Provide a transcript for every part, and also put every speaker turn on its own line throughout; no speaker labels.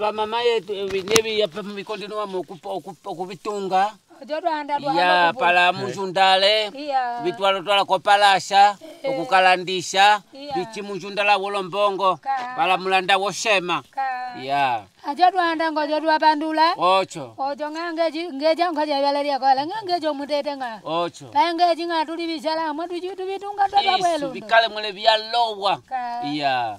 vamamaye vinyevi yape muvikondinuwamo okuvitunga ya pala munjundale eh. vitwalatwala kopalasha eh.
okukalandisha
vici munjundala wolombongo pala mulanda woshema. Ya.
Ah, Ajo
ocho.
Ojo ng'ange ngeja nkajavyaleryakola ng'angejo mutetenga
ocho. Paengeji tuvitunga
ya
yeah.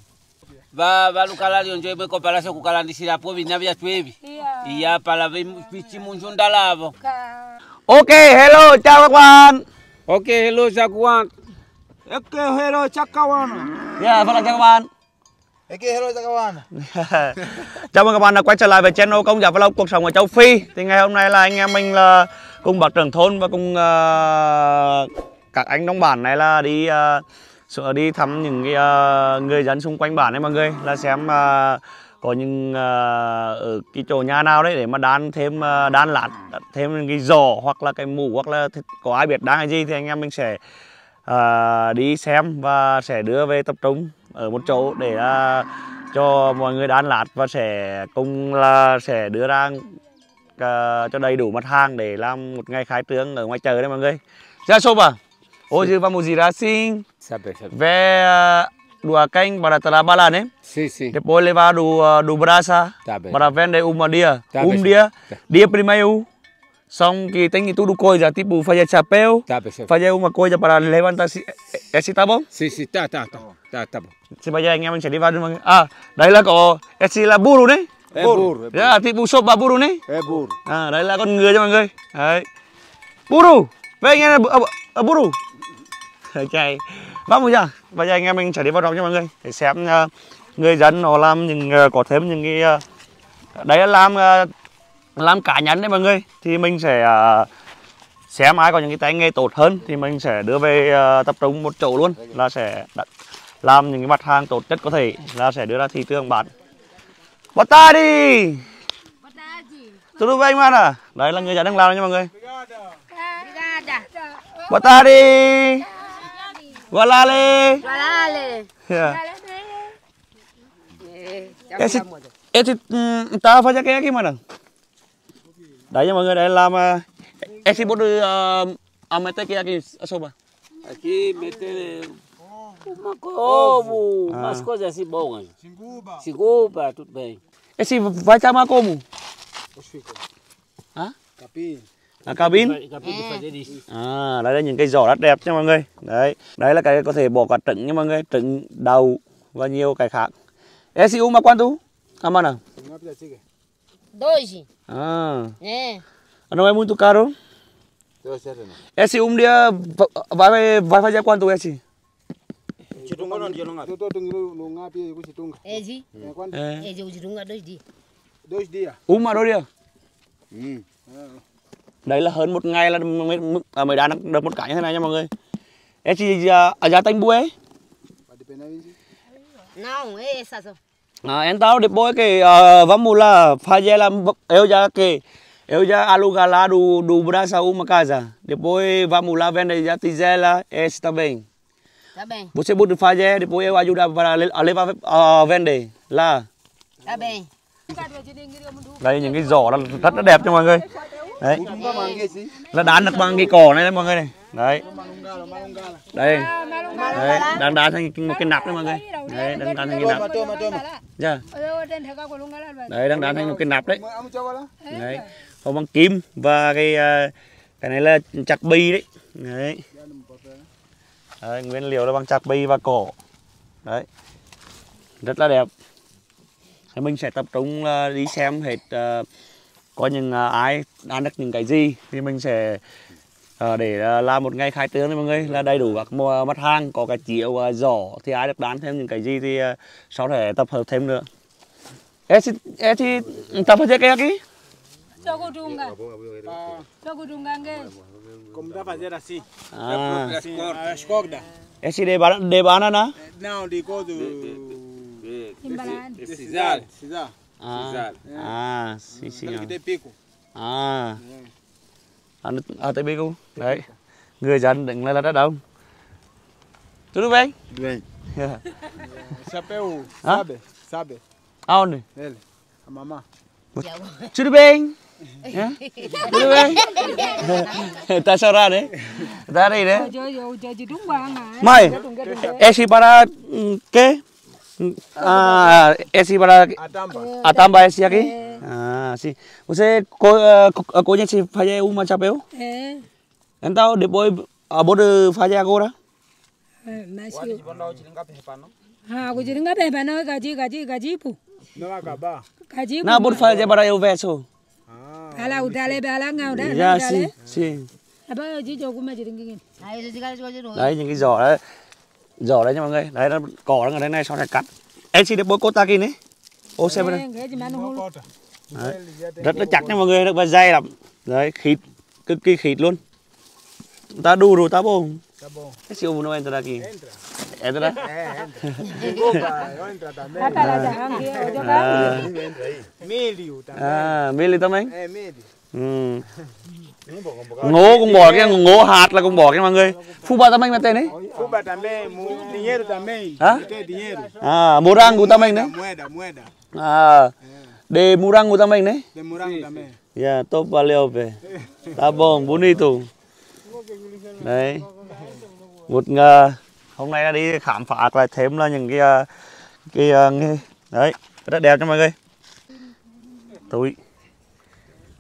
Va valukalalio njo imwe kopalasha okukalandishirapo vina vyatu evi
iya
iya pala vi- vichi munjundalavo
ka
Ok, hello, chào các bạn.
ok hello jaguan
Eke hero chakawana.
Yeah, là chào các bạn.
Eke hero chakawana.
Chào mừng các bạn đã quay trở lại với channel Công Giả Vlog Cuộc Sống ở Châu Phi. Thì ngày hôm nay là anh em mình là cùng bác trưởng thôn và cùng ờ, các anh trong bản này là đi ờ, sự- đi thăm những cái, ờ, người dân xung quanh bản này mọi người là xem ờ, có những ờ, ở cái chỗ nhà nào đấy để mà đan thêm ờ, đan lát thêm cái giỏ hoặc là cái mũ hoặc là có ai biết đan cái gì thì anh em mình sẽ ờ, đi xem và sẽ đưa về tập trung ở một chỗ để ờ, cho mọi người đan lát và sẽ cùng là sẽ đưa ra ờ, cho đầy đủ mặt hàng để làm một ngày khai trương ở ngoài chợ đấy mọi người. Ra shop à? Hoje vamos ir assim
sabe sabe
ver uh, dua cães para trabalhar, né?
sim sim
Depois levar do, uh, do braça
Tá bem.
para vender uma dia.
Tá
um
bem,
dia,
tá.
dia primeiro. Xong que tem tudo coisa, tipo fazer chapéu,
tá pessoal
fazer uma coisa para levantar esse, esse tá bom?
sim sim tá tá tá tá tá bom
bây giờ anh em mình sẽ đi vào mọi người. À, đây là có esse là burro đấy.
É burro.
Yeah, tipo shop ba burro đấy.
É burro.
À, đây là con ngựa cho mọi người. Đấy. Burro. Về anh em là burro. Ok. Vamos giờ. Bây giờ anh em mình sẽ đi vào trong cho mọi người để xem ờ, người dân họ làm những ờ, có thêm những cái ờ, đấy là làm ờ, làm cá nhân đấy mọi người thì mình sẽ ờ, xem ai có những cái tay nghề tốt hơn thì mình sẽ đưa về ờ, tập trung một chỗ luôn là sẽ đặt- làm những cái mặt hàng tốt nhất có thể là sẽ đưa ra thị trường bán. Bắt ta đi. Tudo bem, Mara? Đấy là người dân đang làm nha mọi người. Bắt ta đi. Valale.
walale
Yeah. Esse, esse hum, tá fazendo aqui mana? Đấy nha mọi người, đây làm uh, esse bột uh, amete kia aqui, soba.
aqui meter uma co- ovo umas coisas assim boas
Singuba.
Siguba, tudo bem
Esse vai chamar como? Hả?
Capim.
À, cabin. À, đây là những cây giỏ rất đẹp nha mọi người. Đấy, đấy là cái có thể bỏ cả trứng nha mọi người, trứng, đậu và nhiều cái khác. Esse uma quanto? À mà nào?
Dois
À,
é
não é muito caro. Esse um dia va- vai vai fazer quanto esse?
Chitunga não ndio ngapi? Toto tungiro no ngapi kuchitunga.
ezi
É quanto?
É,
ezi ujitunga dois dias
Dois dias.
uma đôi dia.
Hum.
Đấy là hơn một ngày là mới à, mới đá được được một cái như thế này nha mọi người. Esse à, ở giá tanh bue.
Vai depender disso.
não é essa só
À, então depois que uh, vamos lá fazer lá, eu já que eu já alugar lá do, do Braça uma casa. Depois vamos lá vender já tigela, esse também.
tá bem
Você pode fazer, depois eu ajudar para levar a vender lá.
tá bem
Đây những cái giỏ là rất là đẹp cho mọi người. Đấy, là đán được bằng cái cỏ này đấy mọi người này. Đấy, đây, đấy, đang đán thành một cái nắp đấy mọi người. Đấy, đang đán thành cái nắp.
toma.
Dạ. Đấy, đang đán thành một cái nắp đấy. Đấy có bằng kim và cái à, cái này là chặt bi đấy đấy, đấy nguyên liệu là bằng chặt bi và cổ đấy rất là đẹp thì mình sẽ tập trung đi xem hết à, có những à, ai ăn được những cái gì thì mình sẽ à, để à, làm một ngày khai trương đấy mọi người là đầy đủ các mua mặt hàng có cả chiếu à, giỏ thì ai được bán thêm những cái gì thì à, sau thể tập hợp thêm nữa Esse, esse, tá fazendo aqui aqui?
chokutunga chokutunga ngezi
Como dá a fazer assim?
Ah,
Assim, as cordas.
esse de, bana- de banana?
Não, de coisa.
imbalani
Precisar. Precisar.
Ah, ah, sim, sim.
Aquele que tem pico.
À, anh ở tại bên cô. Đấy, người dân đứng lên là đất đông. Tudo bem?
Bem.
Yeah.
Chapéu, sabe? Sabe?
Aonde?
Ele. Mama.
Tudo bem? Hã? Tudo bem? tá chorando, né? Tá aí, né? Mãe, esse para quê? Ah, esse para
Atamba.
Atamba esse aqui? Ah, sim. Você co, uh, conhece fazer uma chapéu?
Eh.
Então, depois a bode fazer agora?
Masih.
Chibanda chilinga pepano.
Ha, aku jadi nggak bebas no gaji gaji gaji pu.
Não acaba.
Gaji pu.
Na bode fazer para eu ver só.
Ah.
Ala udah le bala ngau dah.
Ya, sim, sim.
Apa ji jo kuma jadi ngin.
Đấy, những cái giỏ đấy. Đấy nha mọi người. Đấy, nó cỏ nó ở đây này, sau này cắt. Em xin được bôi cốt ta kia này. Ô xem bên đây. Đấy. Rất là chắc nha mọi người, là dày lắm. Đấy, khít, cực kỳ khít luôn. Ta đủ rồi ta bông. Esse ovo não entra aqui.
Entra.
Entra?
É, entra. Eu entra
dia ojo kan.
À,
Entra aí.
Ngố cũng bỏ cái ngố hạt là cũng bỏ cái mọi người. Phu ba tâm anh là tên ấy.
Cuba também, mu- dinheiro também. Dinheiro.
À, morango tâm anh đấy.
Moeda, moeda.
À, de morango tâm anh đấy.
Tem morango também.
Yeah, top valeu về. Tá bom, bonito. Đấy. Một uh, hôm nay là đi khám phá lại thêm là những cái uh, cái uh. Đấy, rất đẹp cho mọi người. Túi.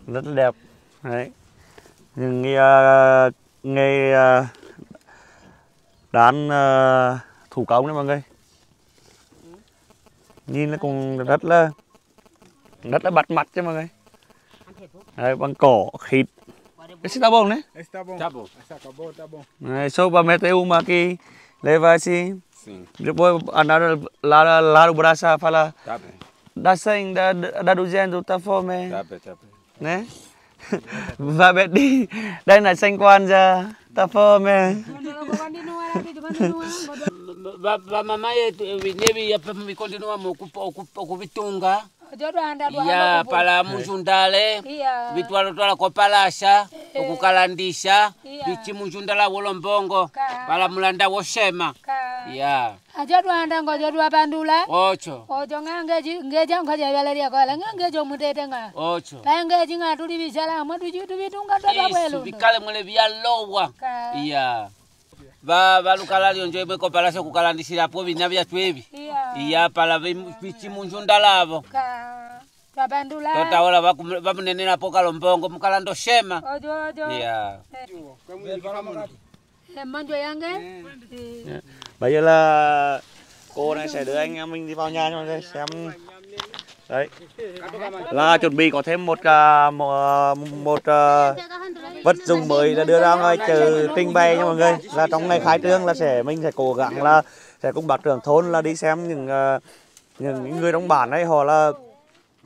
Rất là đẹp. Đấy. Cái uh, nghề uh, đán uh, thủ công đấy mọi người. Nhìn nó cũng rất là rất là bắt mắt cho mọi người. Đấy, bằng cỏ, khít. Esse tá bom, né?
Esse tá bom.
Tá bom.
Esse acabou, tá bom.
Aí, só para meter uma aqui, leva assim.
Sim.
Depois andar lá, lá no braço fala,
Tá bem.
dá 100, dá, dá 200, tá fome,
Tá bem, tá bem.
né? Va bé đi. Đây là xanh quan ra. Ta
phơ mẹ. Va mà mai vì nhé
vì ya phơ mì continue mà mục cục
cục cục vị tunga.
Ya pala mujundale.
Vị
tua lo tua
lo
có pala sa.
Cục cala ndisa. Vị chim mujundala wolombongo.
Pala mulanda wo shema.
Ka.
ya.
Ajo dwanda ngojo dwa bandula
ocho
ojo ngange ji ngeja ngoja yaleria kola ngange jo mutete nga.
Ocho.
Pange ji nga tuli bisala mwe tuji tubitunga dwa
babwelo bikale mule
byalowa
ya. Ba balukala lyonjo ebwe kopalase okukalandisirapo bina byatu ebi
iya
pala biki munjunda
labo Kabandula. Tota
wala bakunenera po kalombongo mukalando shema.
Ojo ojo. Yeah. Emanjo yange. Eh. Yeah.
Bây giờ là cô này sẽ đưa anh em mình đi vào nhà cho mọi người xem. Đấy. Là chuẩn bị có thêm một à, một, một à, vật dụng mới là đưa ra ngoài chợ trình bày cho mọi người là trong ngày khai trương là sẽ mình sẽ cố gắng là sẽ cùng bác trưởng thôn là đi xem những à, những người trong bản ấy họ là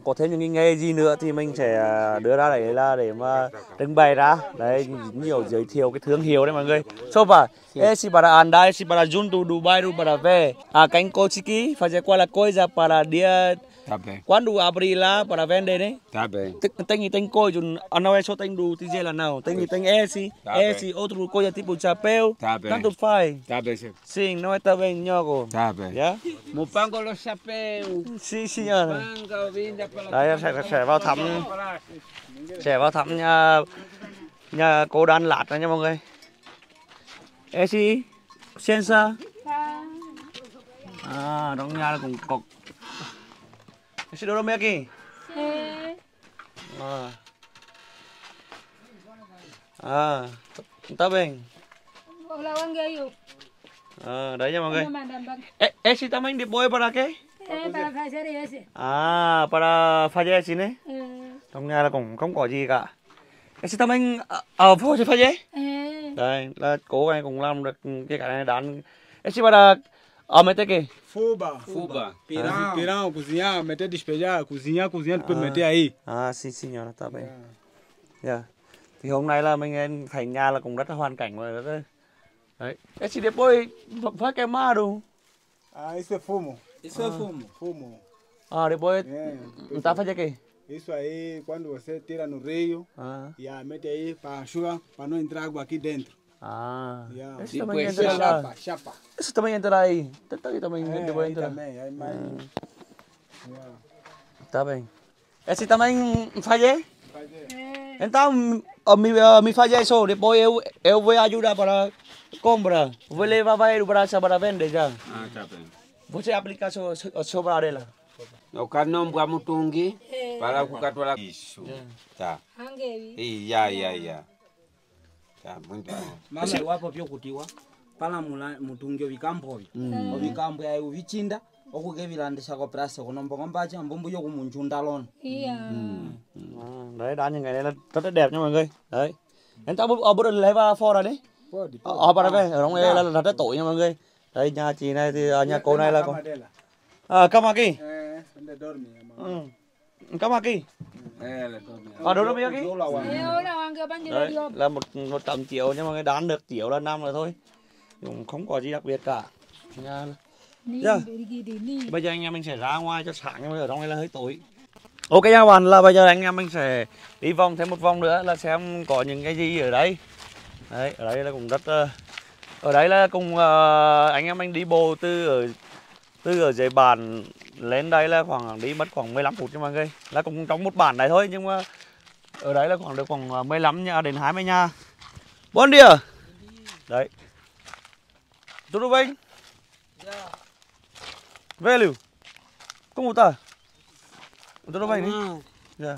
có thêm những cái nghề gì nữa thì mình sẽ à, đưa ra đấy là để mà trưng bày ra. Đấy nhiều giới thiệu cái thương hiệu đấy mọi người. Sopa esse para andar esse para junto do bairro para ver a cánh Kochiki fazer qual coisa para dia
tá bem
quando abrir lá para vender né
tá bem
Tem- tem tem coisa não é só tem do tigela não tem tem esse
Tá bem.
esse outro coisa tipo chapéu
Tá bem.
tanto faz
tá bem senhor.
sim não é também nhogo yeah
mupango lo chapéu
sim senhora đấy sẽ sẽ vào thăm sẽ vào thăm nhà nhà cô đan lạt này nha mọi người. Esi Sensa à trong nhà là cũng có Esi đồ mẹ kì
Eh.
à. À ta bên
Ola wange yuk.
À đấy nha mọi người Esi boy para qué
Eh, para ese.
à para fazer Esi này
Eh.
trong nhà là cũng không có gì cả Esi también ở phố sẽ fazer
Eh.
đây là cố này cũng làm được cái cái này đán Esi para ở mấy cái
Fuba.
fuba
Pirão. Pirão, cozinhar, meter despejar, cozinhar, cozinhar, depois meter aí.
À, xin xin nhỏ ta bên. Dạ. Thì hôm nay là mình thành nhà là cũng rất là hoàn cảnh mà rất Đấy. Esse depois vai queimar do.
Ah, isso é fumo.
isso é fumo
Fumo.
Ah, depois
É.
não tá fazendo aqui.
Isso aí, quando você tira no rio,
Ah.
já mete aí para chuva, para não entrar água aqui dentro.
Ah.
Yeah.
Esse
Depois
também entra
é
lá.
Chapa, chapa.
Esse também entra aí. Tá aí também
É,
depois
aí
entra.
também, aí mais. Yeah.
Tá bem. Esse também faz Então, oh, me, me faz isso, depois eu, eu vou ajudar para compra, vou levar vas o braço para vender já.
Ah, tá bem.
Você se aplica so, so, sobra de
eh. la. No kano para mutungi para kukatwala isu. Ta.
Hii
ya Tá, muito Ta Mas eu
wapo vyo kutiwa pala mula mutungi ovikambovyo. Mm. Ovikambo ya uvichinda okukevilandisa ko prasa kunombo kombacha mbumbu yo kumunjunda
lon.
Yeah. Mm. Mm. Đấy đá như ngày này là rất là đẹp nha mọi người. Đấy. Em ta bút ở bút lấy vào for rồi đấy.
Pode,
Ở ở bà đây ở trong đây là rất là tối nha mọi người. Đây nhà chị này thì à, nhà cô này là có. À, Kamaki. Ừ. Kamaki. Ở đâu đó bây giờ kì? Đấy,
đâu.
là một một trăm triệu nhưng mà cái đán được triệu là năm rồi thôi. Cũng không có gì đặc biệt cả. Nhà
Ni
Dạ. bây giờ anh em mình sẽ ra ngoài cho sáng nhưng mà ở trong này là hơi tối ok nha các bạn là bây giờ anh em mình sẽ đi vòng thêm một vòng nữa là xem có những cái gì ở đây đấy ở đây là cũng rất ờ, ở đây là cùng ờ, anh em mình đi bộ từ ở từ ở dưới bản lên đây là khoảng đi mất khoảng 15 phút cho mọi người. Là cũng trong một bản này thôi nhưng mà ở đấy là khoảng được khoảng ờ, 15 nhà đến 20 nhà. Bon dia. Đấy. Tudo bem? Velho, como tá? Tudo bem, né? Dạ.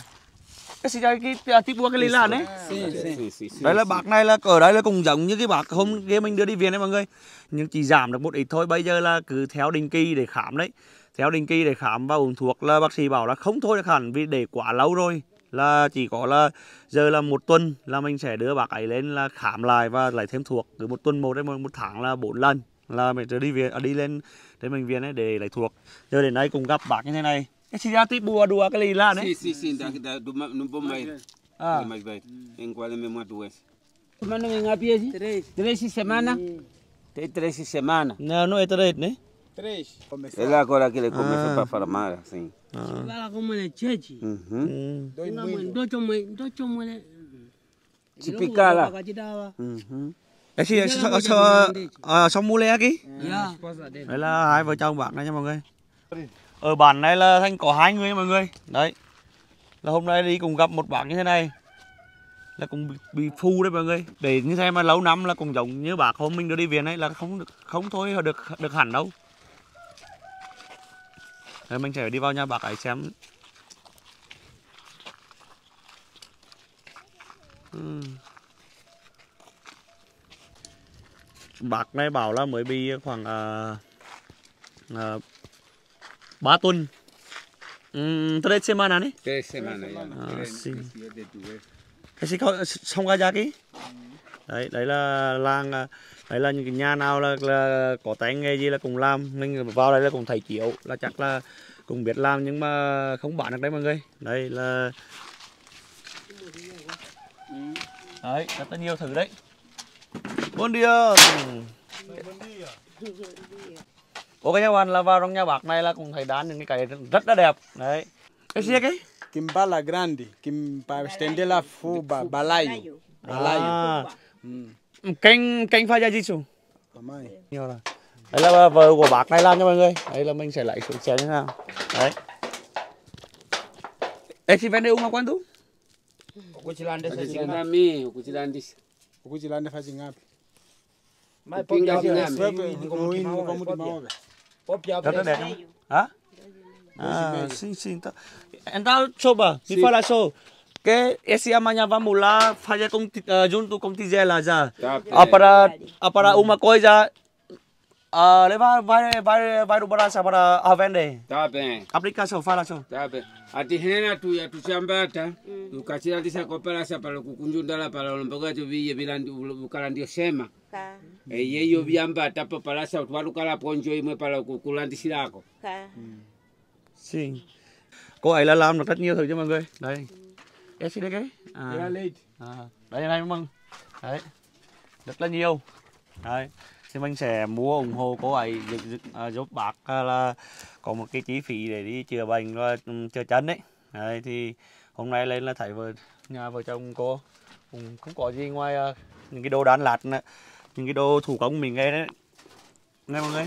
Cái xì cái cái tiếp bua cái lì lan đấy. Đấy là bạc này là ở đây là cũng giống như cái bạc hôm kia mình đưa đi viện đấy mọi người. Nhưng chỉ giảm được một ít thôi. Bây giờ là cứ theo định kỳ để khám đấy. Theo định kỳ để khám và uống thuốc là bác sĩ bảo là không thôi được hẳn vì để quá lâu rồi. Là chỉ có là giờ là một tuần là mình sẽ đưa bác ấy lên là khám lại và lấy thêm thuốc. Cứ một tuần một đến một, một tháng là bốn lần là mình sẽ đi viện à, đi lên đến bệnh viện ấy để lấy thuốc. Giờ đến đây cùng gặp bác như thế này. Cái xì ra tiếp bùa đùa cái lì lan đấy.
sì sì sì da da do no bom mai
À.
mais vai em qual é mesmo duas
Semana em Apiesi?
Três.
Três semanas?
tem três semanas
Não, não é direito, né?
Três. Começou.
ela agora que ele começou para farmar assim
Fala como ele é cheche.
uhum
Ừ.
Dois
Não,
muito.
mãe, dois chomos, dois chomos ele.
se picar lá
lá.
uhum
Cái gì sao sao à, xong mua lẻ kì?
Ya.
Đấy là hai vợ chồng bạn này nha mọi người. Ở bản này là thành có hai người mọi người. Đấy. Là hôm nay đi cùng gặp một bác như thế này. Là cùng bị, bị phu đấy mọi người. Để như thế mà lâu năm là cũng giống như bác hôm mình đưa đi viện ấy là không được không thôi được được hẳn đâu. Rồi mình sẽ đi vào nhà bác ấy xem. Ừ. Bác này bảo là mới bị khoảng uh, uh, 3 tuần. Um, tres semanas đấy.
três semanas já
Ah,
de duas.
Cái gì có xong ra ra kì. Đấy, đấy là làng à, đấy là những cái nhà nào là, là có tay nghề gì là cùng làm. Mình vào đây là cùng thầy chiếu là chắc là cũng biết làm nhưng mà không bán được đấy mọi người. Đây là đấy rất là nhiều thứ đấy. Bon dia ok các bạn là vào trong nhà bạc này là cũng thấy đán những cái cây rất là đẹp đấy cái gì cái
Kimbala grande. Kim para estender lá fuba,
à,
Ừ.
canh canh pha gia gì chú nhiều là đấy là vợ của bác này làm cho mọi người đấy là mình sẽ lấy xuống xe như thế nào đấy Ê, chị vende uma quanto?
Ukuchilandesa
Kuchilanda mi kuchilandisa
Ukuchilanda faz ngapi?
Mas
Kupinga
pode
dinâmica.
ser.
Là đẹp không? Hả? À, sim, sim. Tá. Então, coba, me fala só. Que esse amanhã vamos lá fazer com, uh, junto com tigela já.
Tá
Ah,
bem.
para, ah, para uma coisa, ah, levar, vai, vai, vai do Brasil para a vender.
Tá bem.
Aplicação, fala só.
Tá bem. Ati henena tu ya tuchambata tukachilandisa kopalasa pala kukunjundala pala olomboga tu viye bilandi ukalandio sema
Ka,
eyeyo byambata pa palasa twalukala ponjo imwe pala kulandisirako
ka.
Sim. Cô ấy là làm được rất nhiều thứ cho mọi người. Đây. Cái gì đấy cái? À. À, đây này mừng. Đấy. Rất là nhiều. Đấy. Thì mình sẽ mua ủng hộ cô ấy giúp, giúp, à, giúp bác à, là có một cái chi phí để đi chữa bệnh và ừ, chữa chân đấy. Đấy thì hôm nay lên là thấy vợ nhà vợ chồng cô cũng không có gì ngoài à, những cái đồ đan lạt nữa. những cái đồ thủ công mình nghe đấy. Nghe mọi người.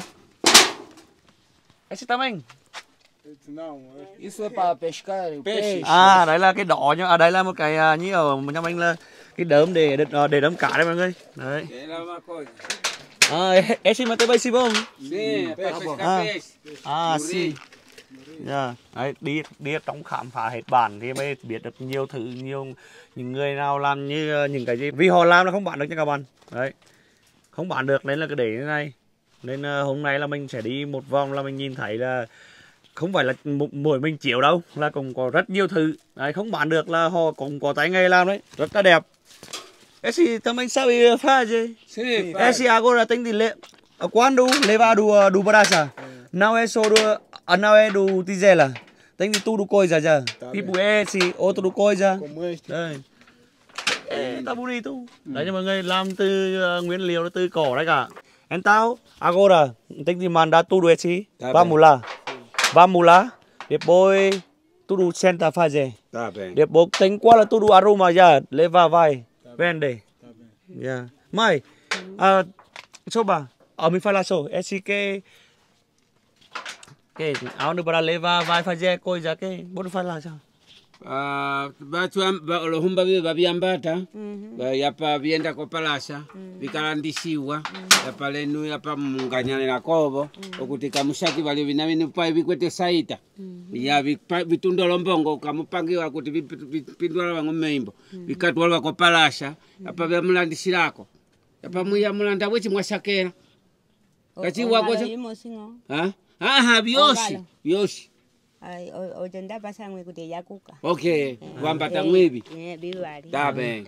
Cái gì tâm anh?
Isso é para pescar peixe.
à đấy là cái đỏ nhá à đây là một cái như ở nhà anh là cái đớm để để, để đớm cá đấy mọi người đấy À esse mà tới bây xí bông
Sim,
Ah. à xí Dạ, đấy, đi đi trong khám phá hết bản thì mới biết được nhiều thứ nhiều những người nào làm như ờ, những cái gì. Vì họ làm là không bán được nha các bạn. Đấy. Không bán được nên là cứ để như này. Nên ờ, hôm nay là mình sẽ đi một vòng là mình nhìn thấy là không phải là một- mỗi mình chiếu đâu là cũng có rất nhiều thứ. Đấy không bán được là họ cũng có tay nghề làm đấy. Rất là đẹp Esse também sabe fazer.
Sim, faz.
Esse agora tem de le... Quando levar do, do braça, não é só do, não é do tigela. Tem de tudo coisa já. Tipo esse, outro coisa. Đây. Ê, ta bonito. Đấy cho mọi người làm từ ờ, nguyên liệu từ cỏ đấy cả. Então, agora tem de mandar tudo esse.
Tá
Vamos lá. Vamos lá. Depois tudo senta fazer.
Tá bem.
Depois tem qual é tudo arruma já. Leva vai. Vende. Dạ. Yeah. Mai, uh, bà ở mình phải là số, SK cái áo nữa bà leva vai phải dè coi giá cái bốn
phải là sao? Ah, olohumba uh, bibe babyambata mm yapa vienda kopalasa mm -hmm. bikalandisiwa yapa lenu yapa munganyanela kovo okuti kamusaki balio bina binu pai vikwete saita. Ya bitundola ombongo kamupangiwa kuti bipindwala bangu meimbo bikatwalwa kopalasa yapa byamulandisilako yapa muya mulanda
bwichi
mwasakela kachiwakoa byosi byosi
ai ojenda pasangwe kuti yakuka
okay wambata mwibi
eh biwali
tabe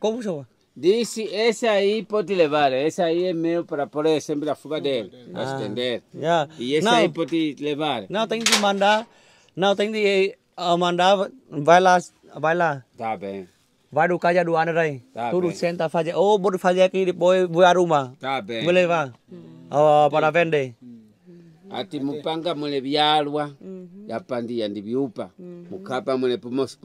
Como soba?
Disse, esse aí pode levar, esse aí é meu para pôr sempre a fuga dele, para estender.
Yeah.
E esse
Não,
aí pode levar.
não tem de mandar, não tem de uh, mandar vai lá, vai lá.
Tá bem,
Vai do casa do ano aí.
Tá
Tudo
bem.
senta fazer. Ou bora fazer aqui depois vou arrumar.
tá bem.
Vou levar. Uh, para vender.
Ati mupanga mule byalwa, yapandia ndi byupa. Mukapa mule pomos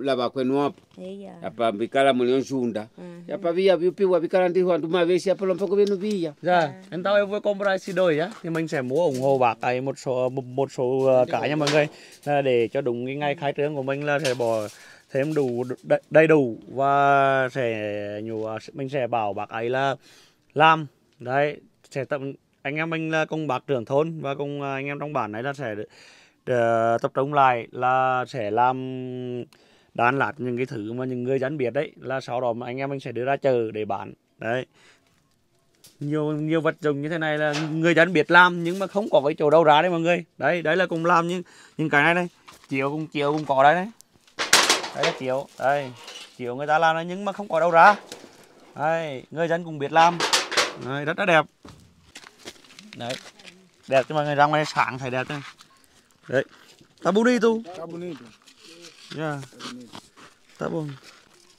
lava kwenu
eya.
Yapa bikala mule onjunda. Yapa via byupiwa bikala ndi wandu mavesi hapo lompoko benu via.
Dạ, em tao em với compra xì đôi á thì mình sẽ mua ủng hộ bạc ấy một số một, một số cái nha mọi người là để cho đúng cái ngày khai trương của mình là sẽ bỏ thêm đủ đầy, đủ. Và sẽ nhiều uh, mình sẽ bảo bác ấy là làm. Đấy sẽ tập anh em mình là cùng bác trưởng thôn và cùng à, anh em trong bản này là sẽ uh, tập trung lại là sẽ làm đan lạt những cái thứ mà những người dân biết đấy là sau đó mà anh em mình sẽ đưa ra chợ để bán. Đấy. Nhiều nhiều vật dụng như thế này là người dân biết làm nhưng mà không có cái chỗ đâu ra đấy mọi người. Đấy đấy là cùng làm những những cái này đây chiều cùng chiều cùng có đấy đấy đấy là chiều. Đây chiều người ta làm đấy nhưng mà không có đâu ra. Đây người dân cũng biết làm. Đấy, rất là đẹp đấy. Đẹp cho mọi người ra ngoài sáng thấy đẹp đấy. Đấy ta budi tu. Yeah. ta budi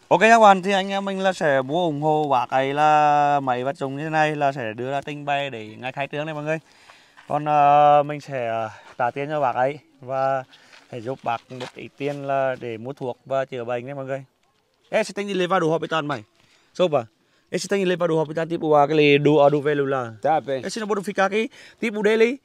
Ok các bạn thì anh em mình là sẽ mua ủng hộ bác ấy là mấy vật dụng như thế này là sẽ đưa ra trình bày để ngày khai trương này mọi người. Còn ờ, mình sẽ ờ, trả tiền cho bác ấy và sẽ giúp bác một ít tiền là để mua thuốc và chữa bệnh đấy mọi người. Esse tem de levar do hospital mãe Soba Esse tem de levar do hospital tipo aquele do do velho lá
Tá bem.
Esse não pode ficar aqui tipo dele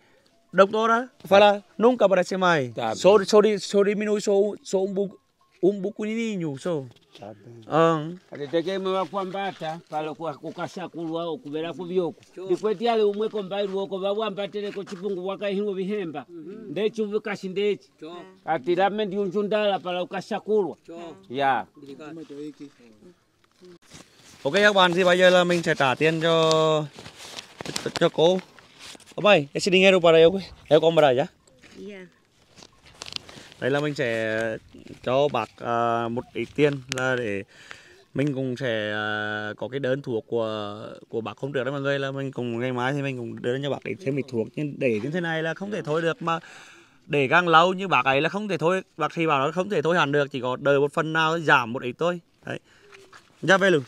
doutora fala nunca aparece mais
Tá
só só di- só diminui só só um buco um bucuninho só
Tá bem.
Ah,
atitegemewa kwambata pale kwa- kukasakulwa okubera kubyoko dikwetyale umweko mbailuoko vawambatileko chipungu wakahiwa vihemba ndechi uvikasi ndechi ati lame ndiunjundala pala ukasakulwa ya
Ok các bạn thì bây giờ là mình sẽ trả tiền cho cho, cho cô. Ông ơi, em xin đi nghe được vào đây không? Em con vào đây nhá.
iya
Đây là mình sẽ cho bác à, một ít tiền là để mình cũng sẽ à, có cái đơn thuốc của của bác hôm trước đó mọi người. Là mình cùng ngày mai thì mình cũng đưa cho bác ấy thêm ít thuốc. Nhưng để như thế này là không thể thôi được mà để càng lâu như bác ấy là không thể thôi. Bác sĩ bảo nó không thể thôi hẳn được chỉ có đợi một phần nào giảm một ít thôi. Đấy. Ya velo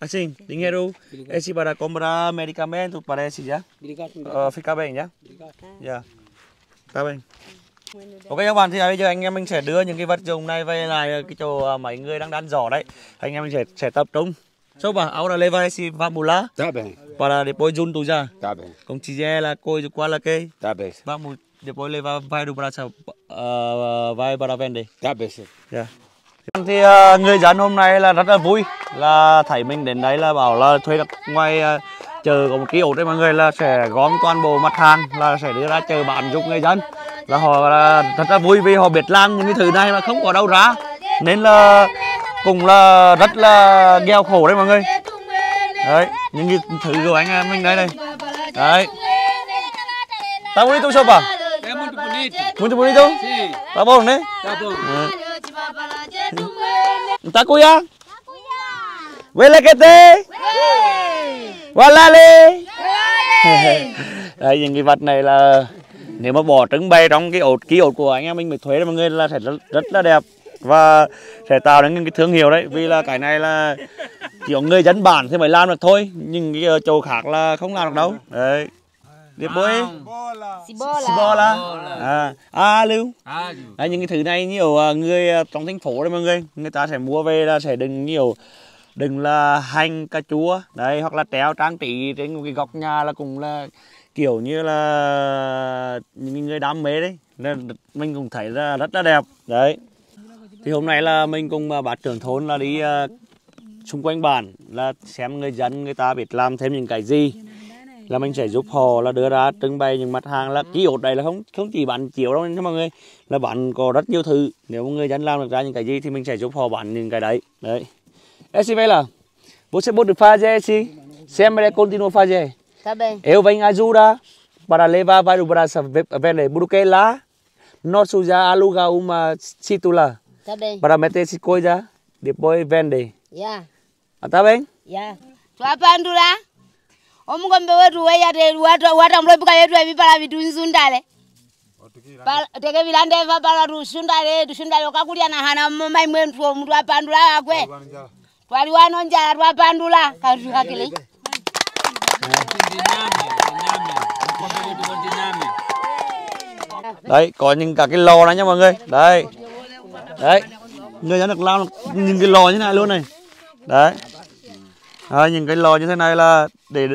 assim dinheiro esse para comprar medicamento parece já uh, fica bem nhá dạ tá bem Ok các bạn thì bây giờ anh em mình sẽ đưa những cái vật dụng này về lại cái chỗ à, mấy người đang đan giỏ đấy. Anh em mình sẽ sẽ tập trung. Soba, ahora le va a decir vamos
tá bem
para depois juntos ya.
tá bem
Con chille la coisa qual é que
tá bem
vamos después le va vai du brasa uh, vai para vende.
Tá bem, senhor.
Dạ. Thì ờ, người dân hôm nay là rất là vui là thấy mình đến đấy là bảo là thuê được ngoài ờ, chợ có một ký ốt đấy mọi người là sẽ gom toàn bộ mặt hàng là sẽ đưa ra chợ bán giúp người dân. Là họ là rất là vui vì họ biết làm những cái thứ này mà không có đâu ra. Nên là cũng là rất là nghèo khổ đấy mọi người. Đấy những cái thứ của anh mình đây này. Đấy. Tao muốn đi tu à?
Muito bonito.
muốn đi tu?
Sim,
tao bông đấy
tá bom.
ta kuya Wele kete Walale Đấy những cái vật này là nếu mà bỏ trứng bày trong cái ổ ký ổ của anh em mình mới thuế mọi người là sẽ rất, rất là đẹp và sẽ tạo nên những cái thương hiệu đấy. Vì là cái này là chỉ có người dân bản thì mới làm được thôi nhưng cái ở chỗ khác là không làm được đâu. Đấy điệp bôi Sibola à à lưu. Đấy, những cái thứ này nhiều à, người à, trong thành phố đấy mọi người người ta sẽ mua về là sẽ đừng nhiều đừng là hành cà chua đấy hoặc là treo trang trí trên một cái góc nhà là cũng là kiểu như là những người đam mê đấy. Nên mình cũng thấy là rất là đẹp đấy. Thì hôm nay là mình cùng à, bác trưởng thôn là đi à, xung quanh bản là xem người dân người ta biết làm thêm những cái gì là mình sẽ giúp họ là đưa ra trưng bày những mặt hàng là ký ốt đây là không không chỉ bán chiếu đâu nha mọi người. Là bán có rất nhiều thứ. Nếu mà người dân làm được ra những cái gì thì mình sẽ giúp họ bán những cái đấy. Đấy. Esse vela você pode fazer esse sempre continua fazer
Tá bem.
eu venho ajuda para levar para Brasil vender porque lá. Nós já aluga uma
bem.
para meter esse coisa depois vende
Ya.
Ah, tá bem
ya twapandula omungombe wetu weyate watambulepuka yetu evipala vitunzundale teke vilandeva pala tusundale tusundale ukakulyana hana mmai mwentu omuntu apandula akwe twali wano njala twapandula katu kakile
Diname, diname. Kombe wetu con diname.
đấy có những cả cái lò này nha mọi người. Đây đấy. Người dân được làm những cái lò như này luôn này. Đấy. Đấy, những cái lò như thế này là để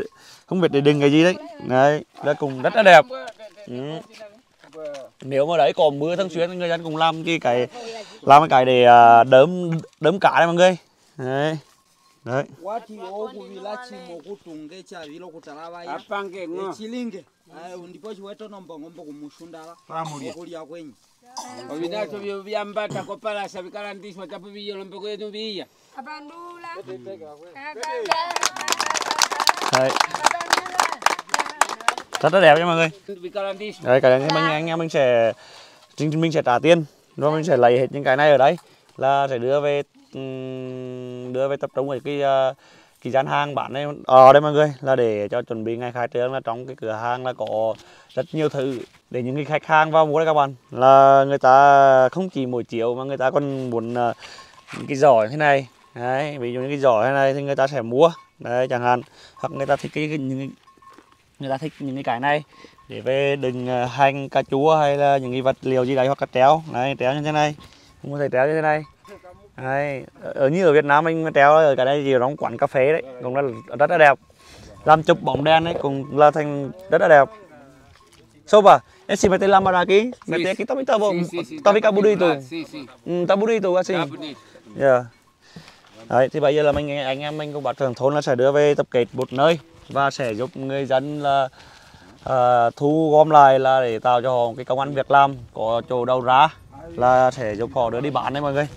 không biết để đựng cái gì đấy. Đấy là cũng rất là đẹp. Ừ. nếu mà đấy còn mưa thường xuyên người dân cũng làm cái cái làm cái cái để à, đớm đớm cả này mọi người. Đấy. Đấy.
Chilinge ndipo kumushundala okulya
Ovinacho vyambata vikalandiswa tapo viya.
đấy rất là đẹp nha mọi người. Đấy cái này mình anh em mình sẽ chính mình sẽ trả tiền. Và mình sẽ lấy hết những cái này ở đây. Là sẽ đưa về đưa về tập trung ở cái ờ, cái gian hàng bán này. Ở đây mọi người là để cho chuẩn bị ngày khai trương là trong cái cửa hàng là có rất nhiều thứ để những cái khách hàng vào mua đây các bạn. Là người ta không chỉ mỗi chiếu mà người ta còn muốn ờ, những cái giỏ thế này. Đấy ví dụ những cái giỏ thế này thì người ta sẽ mua. Đấy chẳng hạn. Hoặc người ta thích cái, cái những cái- người ta thích những cái cái này. Để về đựng ờ, hành cà chua hay là những cái vật liệu gì đấy hoặc là treo này treo như thế này. Cũng có thể treo như thế này. Đấy ở như ở Việt Nam mình treo ở cái này gì trong quán cà phê đấy. Cũng là rất là đẹp. Làm chụp bóng đèn đấy cũng là thành rất là đẹp. Soba, esse vai ter lá aqui, vai ter aqui também tá bom, tá ficar bonito, ừ, tá bonito assim. Dạ. Đấy, thì bây giờ là mình anh em mình cùng bác trưởng thôn là sẽ đưa về tập kết một nơi và sẽ giúp người dân là à, thu gom lại là để tạo cho họ cái công ăn việc làm có chỗ đầu ra là sẽ giúp họ đưa đi bán đấy mọi người.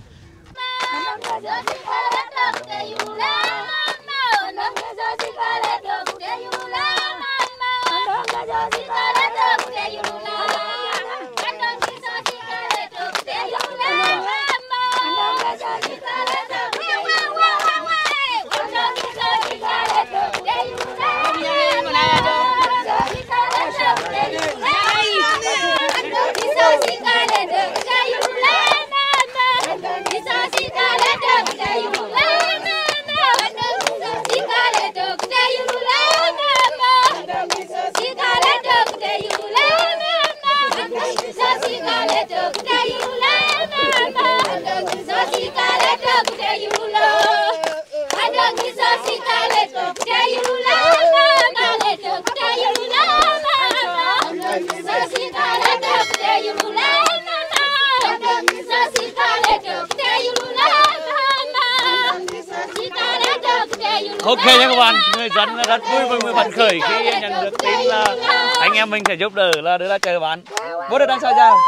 Dân rất vui mừng và phấn khởi khi nhận được tin là anh em mình sẽ giúp đỡ là đưa ra chơi bán. Bố được đang sao chào